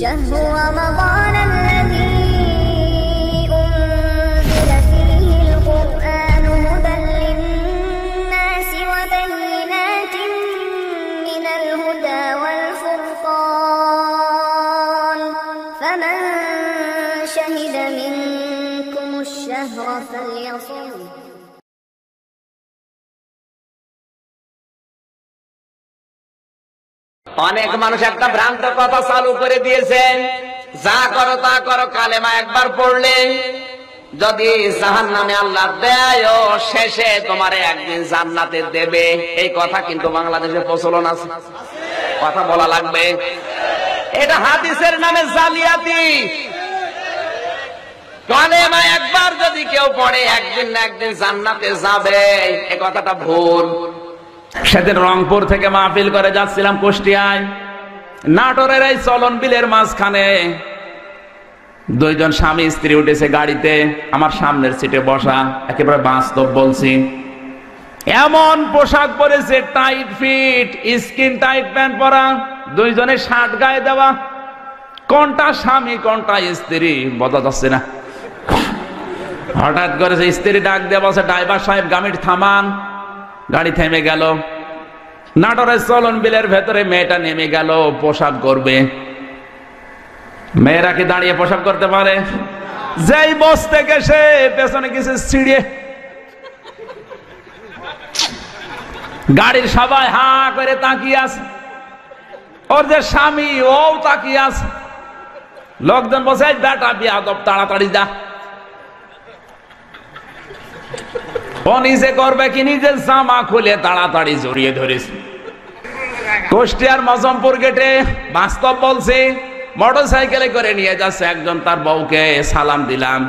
شهر رمضان الذي أنزل فيه القرآن هدى للناس وبينات من الهدى والفرقان. فمن شهد منكم الشهر فليصم. অনেক মানুষ একটা ভ্রান্ত কথা চালু করে দিয়েছে যা করো তা করো, কালেমা একবার পড়লে যদি জাহান নামে আল্লাহ দেয় শেষে তোমার একদিন জান্নাতে দেবে। এই কথা কিন্তু বাংলাদেশে প্রচলন আছে। কথা বলা লাগবে। এটা হাদিসের নামে জালিয়াতি। কালেমা একবার যদি কেউ পড়ে, একদিন না একদিন জান্নাতে যাবে। এ কথাটা ভুল। সেদিন রংপুর থেকে মাহফিল করে যাচ্ছিলাম কুষ্টিয়ায়। নাটোরের এই চলন বিলের মাঝখানে। দুইজন স্বামী, স্ত্রী উঠেছে গাড়িতে, আমার সামনের সিটে বসা, একেবারে বাস্তব বলছি। এমন পোশাক পরেছে tight fit skin tight pant পরা, দুইজনে শার্ট গায়ে দেওয়া। কোনটা স্বামী, কোনটা স্ত্রী, বোঝা যাচ্ছে না। হঠাৎ করে স্ত্রী ডাক দেওয়া বলছে, ড্রাইভার সাহেব গামিট থামান। গাড়ি থেমে গেল। নাটোরের চলন বিলের ভেতরে মেয়েটা নেমে গেল, পোশাক করবে মেয়েরা কি দাঁড়িয়ে পোশাক করতে পারে? যেই বস থেকে সে পেছনে কিছু ছিড়িয়ে গাড়ির সবাই হা করে তাকিয়ে আছে। ওর যে স্বামী ও তাকিয়ে আছে। লোকজন বসে "এই বেটা বিয়া তাড়াতাড়ি যা। ও নিজে করবে কি নিজের জামা খুলে তাড়াতাড়ি জড়িয়ে ধরেছে। কুষ্টিয়ার মজমপুর গেটে বাস্তব বলছে মোটর সাইকেলে করে নিয়ে যাচ্ছে একজন তার বউকে, সালাম দিলাম।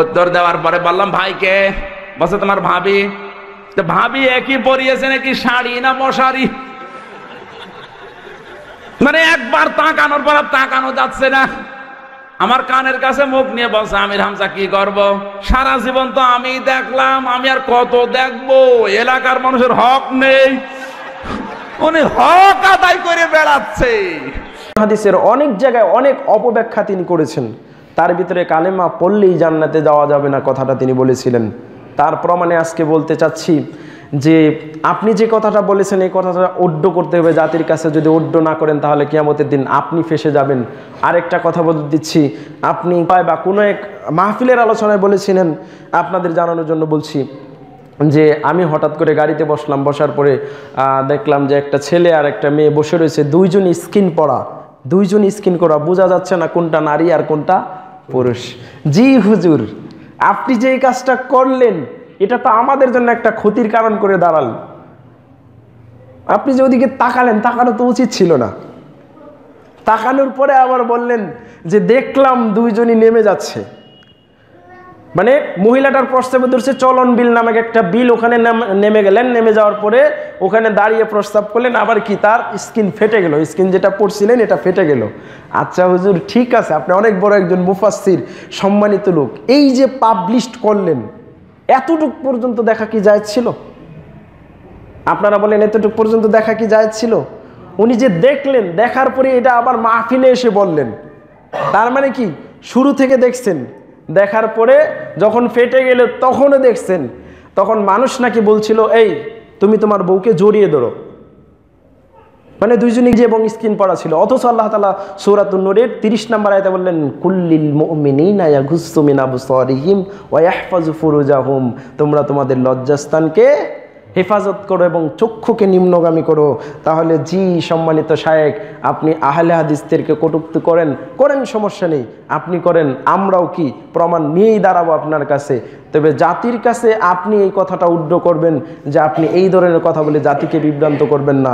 উত্তর দেওয়ার পরে বললাম, ভাইকে, বসে তোমার ভাবি। তো ভাবি একই পরিয়েছে নাকি শাড়ি না মশারি? মানে একবার তাকানোর পর তাকানো যাচ্ছে না। আমার কানের কাছে মুখ নিয়ে বলছে, আমির হামজা, কি করব? সারা জীবন তো আমি দেখলাম, আমি আর কত দেখব? এলাকার মানুষের হক নেই। উনি হক আদায় করে বেড়াচ্ছে। হাদিসের অনেক জায়গায় অনেক অপব্যাখ্যা তিনি করেছেন। তার ভিতরে কালেমা পড়লেই জান্নাতে যাওয়া যাবে না কথাটা তিনি বলেছিলেন। তার প্রমাণে আজকে বলতে চাচ্ছি যে আপনি যে কথাটা বলেছেন, এই কথাটা অড্য করতে হবে জাতির কাছে। যদি অড্য না করেন, তাহলে কিয়ামতের দিন আপনি ফেসে যাবেন। আরেকটা কথা বলে দিচ্ছি, আপনি পায় বা কোনো এক মাহফিলের আলোচনায় বলেছিলেন, আপনাদের জানানোর জন্য বলছি যে আমি হঠাৎ করে গাড়িতে বসলাম, বসার পরে দেখলাম যে একটা ছেলে আর একটা মেয়ে বসে রয়েছে, দুইজন স্কিন পরা। দুইজন স্কিন করা, বোঝা যাচ্ছে না কোনটা নারী আর কোনটা পুরুষ। জি হুজুর, আপনি যে কাজটা করলেন এটা তো আমাদের জন্য একটা ক্ষতির কারণ করে দাঁড়াল। আপনি যে ওদিকে তাকালেন, তাকানো তো উচিত ছিল না। তাকানোর পরে আবার বললেন যে দেখলাম দুইজনই নেমে যাচ্ছে। মানে মহিলাটার প্রস্তাবে ধরছে, চলন বিল নামক একটা বিল ওখানে নাম- গেলেন। নেমে যাওয়ার পরে ওখানে দাঁড়িয়ে প্রস্তাব করলেন, আবার কি তার স্কিন ফেটে গেল। স্কিন যেটা পড়ছিলেন এটা ফেটে গেল। আচ্ছা হুজুর, ঠিক আছে, আপনি অনেক বড় একজন মুফাসির সম্মানিত লোক। এই যে পাবলিশড করলেন এতটুক পর্যন্ত দেখা কি যায় ছিল? আপনারা বলেন, এতটুক পর্যন্ত দেখা কি যায় ছিল? উনি যে দেখলেন, দেখার পরে এটা আবার মাহফিলে এসে বললেন। তার মানে কি? শুরু থেকে দেখছেন। দেখার পরে যখন ফেটে গেল তখনও দেখছেন। তখন মানুষ নাকি বলছিল, এই, তুমি তোমার বউকে জড়িয়ে ধরো। মানে দুইজনই যে এবং স্কিন পড়া ছিল। অথচ আল্লাহ তালা সৌরাতুন নূরের তিরিশ নম্বর আয়তে বললেন, কুল্লিল মুমিনিনা ইয়াগুসসু মিন আবসারিহিম ওয়া ইয়াহফাজু ফুরুজাহুম। তোমরা তোমাদের লজ্জাস্থানকে হেফাজত করো এবং চক্ষুকে নিম্নগামী করো। তাহলে জি সম্মানিত শায়েক আপনি আহলে হাদিসদেরকে কটুক্তি করেন করেন সমস্যা নেই। আপনি করেন, আমরাও কি প্রমাণ নিয়েই দাঁড়াবো আপনার কাছে? তবে জাতির কাছে আপনি এই কথাটা উড্ড করবেন যে আপনি এই ধরনের কথা বলে জাতিকে বিভ্রান্ত করবেন না।